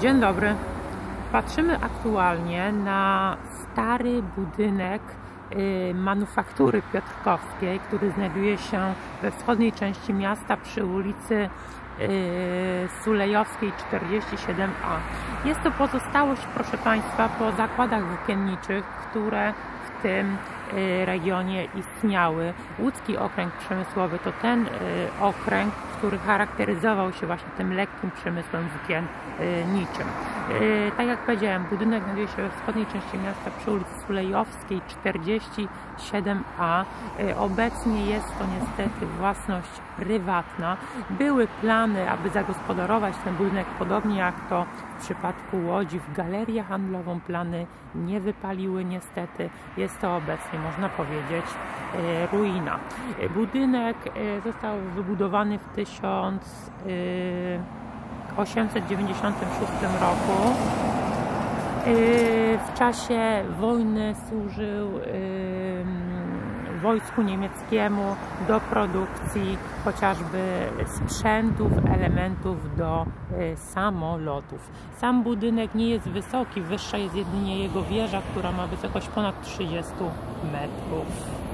Dzień dobry. Patrzymy aktualnie na stary budynek y, manufaktury piotrkowskiej, który znajduje się we wschodniej części miasta przy ulicy y, Sulejowskiej 47A. Jest to pozostałość, proszę Państwa, po zakładach włókienniczych, które w tym y, regionie istniały. Łódzki Okręg Przemysłowy to ten okręg, który charakteryzował się właśnie tym lekkim przemysłem włókienniczym. E, tak jak powiedziałem, budynek znajduje się we wschodniej części miasta przy ulicy Sulejowskiej 47A. E, obecnie jest to niestety własność prywatna. Były plany, aby zagospodarować ten budynek podobnie jak to w przypadku Łodzi w galerię handlową. Plany nie wypaliły niestety. Jest to obecnie, można powiedzieć, e, ruina. Budynek został wybudowany w 1896 roku. Y, w czasie wojny służył wojsku niemieckiemu do produkcji chociażby sprzętów, elementów do y, samolotów. Sam budynek nie jest wysoki, wyższa jest jedynie jego wieża, która ma wysokość ponad 30 metrów.